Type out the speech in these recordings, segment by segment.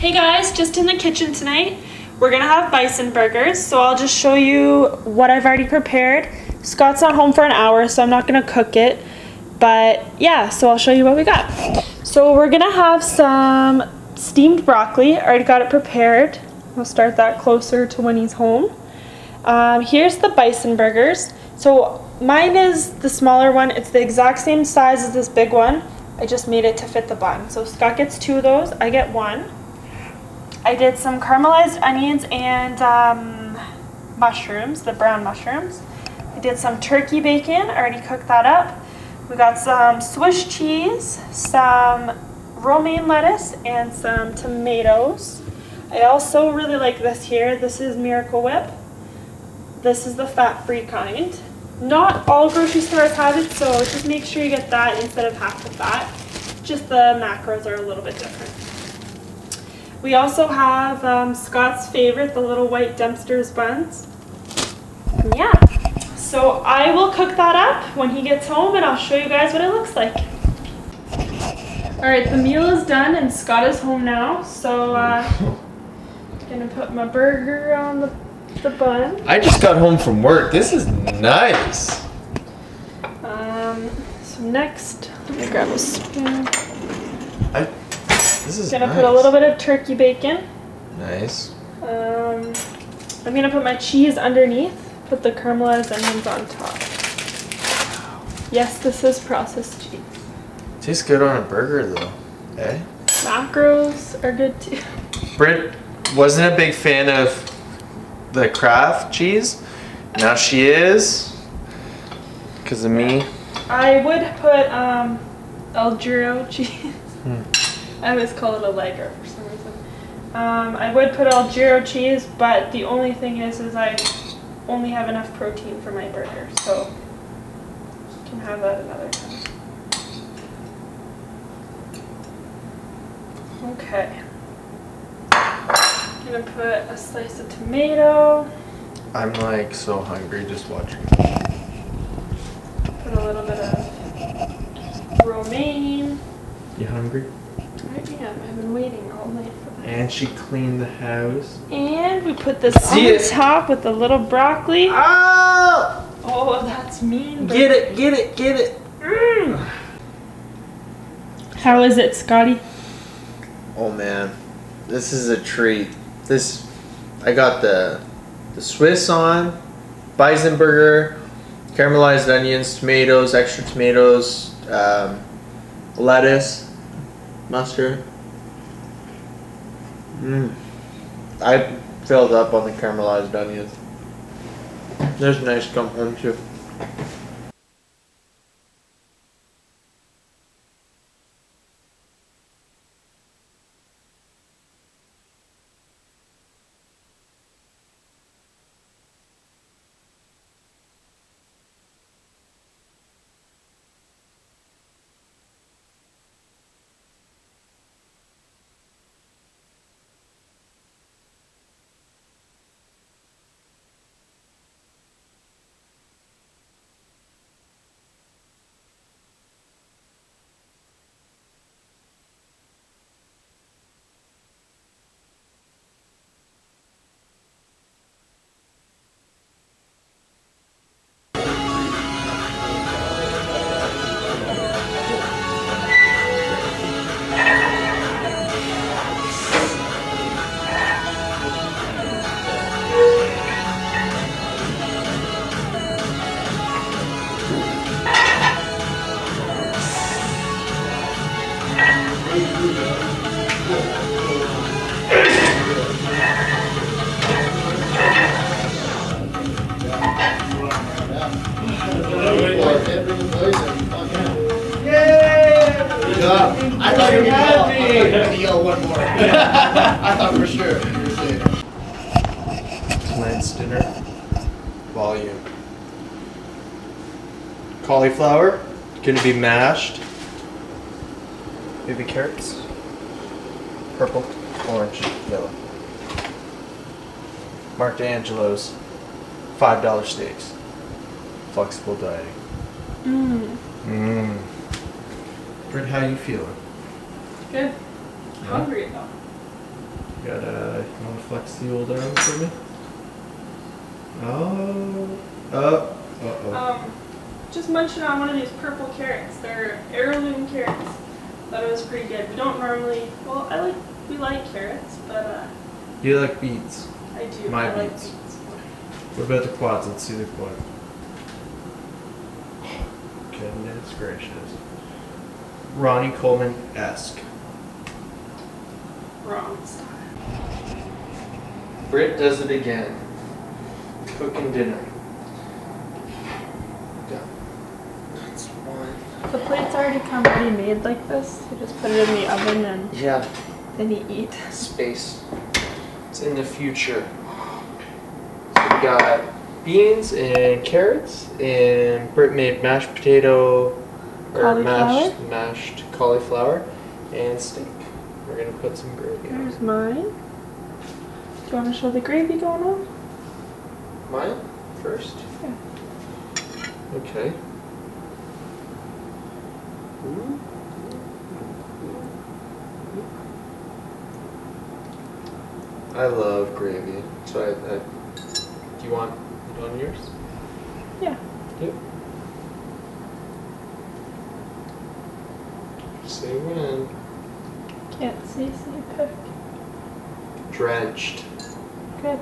Hey guys, just in the kitchen tonight. We're gonna have bison burgers, so I'll just show you what I've already prepared. Scott's not home for an hour, so I'm not gonna cook it. But yeah, so I'll show you what we got. So we're gonna have some steamed broccoli. I already got it prepared. We'll start that closer to when he's home. Um, here's the bison burgers. So mine is the smaller one. It's the exact same size as this big one. I just made it to fit the bun. So Scott gets two of those. I get one. I did some caramelized onions and um, mushrooms, the brown mushrooms. I did some turkey bacon. I already cooked that up. We got some Swiss cheese, some romaine lettuce, and some tomatoes. I also really like this here. This is Miracle Whip. This is the fat-free kind. Not all grocery stores have it, so just make sure you get that instead of half the fat. Just the macros are a little bit different. We also have um, Scott's favorite, the little white Dempster's buns. Yeah, so I will cook that up when he gets home and I'll show you guys what it looks like. All right, the meal is done and Scott is home now, so uh, gonna put my burger on the, the bun. I just got home from work. This is nice. Um, so next, let me grab a spoon. I. This is Gonna nice. put a little bit of turkey bacon. Nice. Um, I'm gonna put my cheese underneath, put the caramelized onions on top. Yes, this is processed cheese. Tastes good on a burger though. Eh? Macros are good too. Britt wasn't a big fan of the Kraft cheese. Now she is. Because of me. I would put um, Allegro cheese. Hmm. I always call it a Legger for some reason. Um, I would put Allegro cheese, but the only thing is, is I only have enough protein for my burger, so you can have that another time. Okay. I'm Gonna put a slice of tomato, I'm like so hungry just watching. put a little bit of romaine. You hungry? I am. I've been waiting all night for this. And she cleaned the house. And we put this See on it. top with the little broccoli. Oh! Oh, that's mean. but- Get it, get it, get it. Mm. How is it, Scotty? Oh man, this is a treat. This, I got the, the Swiss on, bison burger, caramelized onions, tomatoes, extra tomatoes, um, lettuce, mustard. Mmm. I filled up on the caramelized onions. There's nice come home to. I thought for sure you. Tonight's dinner, volume. Cauliflower, gonna be mashed. Baby carrots, purple, orange, yellow. Mark D'Angelo's five dollar steaks. Flexible dieting. Mmm. Mmm. Britt, how you feeling? Good. Hungry though. Gotta, you wanna flex the old arm for me? Oh, oh, uh-oh. Um, just mention on one of these purple carrots. They're heirloom carrots. Thought it was pretty good. We don't normally. Well, I like we like carrots, but uh, You like beets. I do. My I like beets. beets. What about the quads? Let's see the quad. Goodness gracious. Ronnie Coleman-esque. Wrong style. Britt does it again. Cooking dinner. Yeah. That's one. The plates already come already made like this. You just put it in the oven and Yeah, then you eat. space. It's in the future. So we got beans and carrots, and Britt made mashed potato or mashed Cauliflower? mashed cauliflower and steak. We're gonna put some gravy on. Here's mine. Do you want to show the gravy going on? Mine first. Yeah. Okay. Ooh. I love gravy. So I, I do you want it on yours? Yeah. Yep. Say when. Can't see, so you pick. Drenched. Good.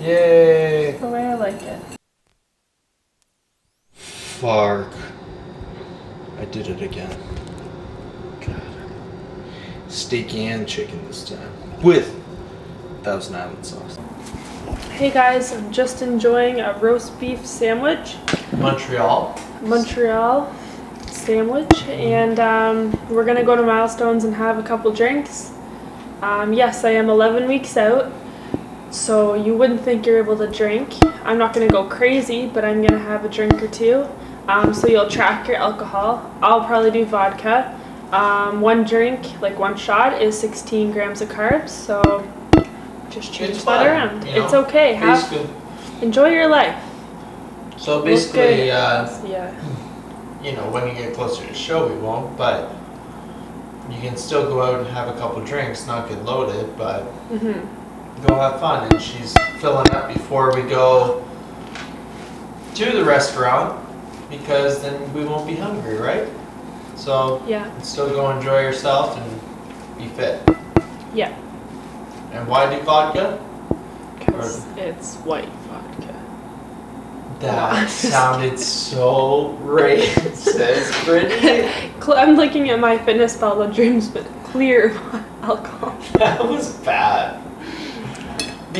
Yay! The way I like it. Fark. I did it again. God. Steak and chicken this time. With Thousand Island sauce. Hey guys, I'm just enjoying a roast beef sandwich, Montreal. Montreal sandwich, and um, we're gonna go to Milestones and have a couple drinks. Um, yes, I am 11 weeks out, so you wouldn't think you're able to drink. I'm not gonna go crazy, but I'm gonna have a drink or two. Um, so you'll track your alcohol. I'll probably do vodka. Um, one drink, like one shot, is 16 grams of carbs. So just change that around. you know? It's okay. Have enjoy your life. so basically, uh, Yeah. you know, when you get closer to show, we won't, but you can still go out and have a couple drinks, not get loaded, but Mhm. Go have fun. And she's filling up before we go to the restaurant because then we won't be hungry, right? So Yeah. still go enjoy yourself and be fit. Yeah. And why do vodka? Because it's white vodka. That sounded so racist, Brittany. I'm looking at MyFitnessPal, the dreams, but clear alcohol. That was bad.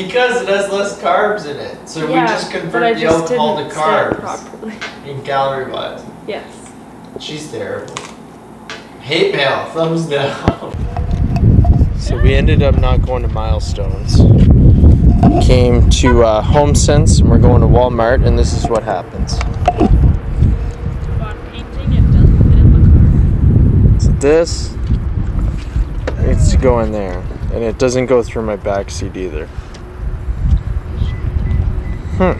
Because it has less carbs in it. So we just but convert the just alcohol didn't to carbs properly. in calorie wise. Yes. She's terrible. Hate mail, thumbs down. So we ended up not going to Milestones. Came to uh, HomeSense and we're going to Walmart and this is what happens. painting, it doesn't fit in the So this needs to go in there. And it doesn't go through my back seat either. Hmm.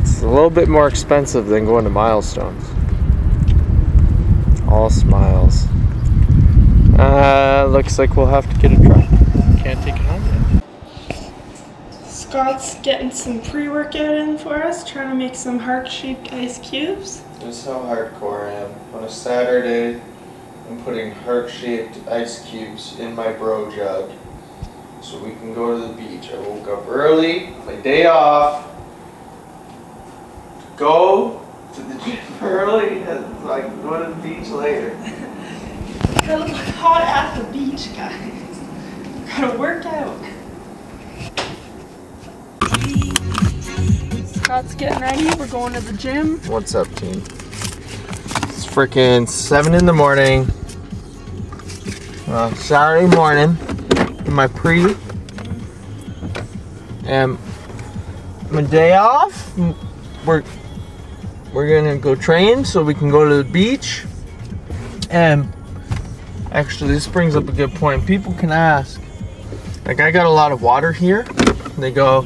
It's a little bit more expensive than going to Milestones. All smiles. Uh, looks like we'll have to get a truck. Can't take it home yet. Scott's getting some pre-workout in for us, trying to make some heart-shaped ice cubes. This is how hardcore I am. On a Saturday, I'm putting heart-shaped ice cubes in my bro jug so we can go to the beach. I woke up early, my day off, go to the gym early and so I can go to the beach later. gotta look hot at the beach, guys. Gotta work out. Scott's getting ready. We're going to the gym. What's up, team? It's freaking 7 in the morning. Uh, Saturday morning. In my pre. And my day off. We're we're gonna go train so we can go to the beach. And actually, this brings up a good point. People can ask. Like, I got a lot of water here. They go,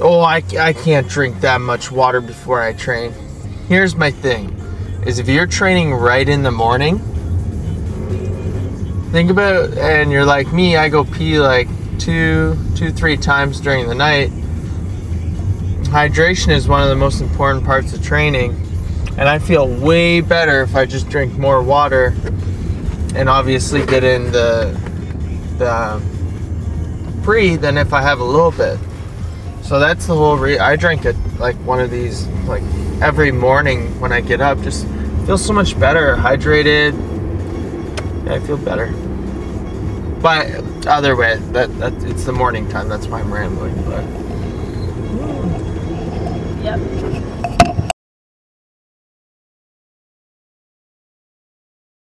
Oh, I, I can't drink that much water before I train. Here's my thing is if you're training right in the morning, think about and you're like me, I go pee like two, two, three times during the night. Hydration is one of the most important parts of training, and I feel way better if I just drink more water, and obviously get in the the um, pre than if I have a little bit. So that's the whole re. I drink it like one of these like every morning when I get up. Just feel so much better, hydrated. Yeah, I feel better. But other way, that that it's the morning time. That's why I'm rambling. But Yep.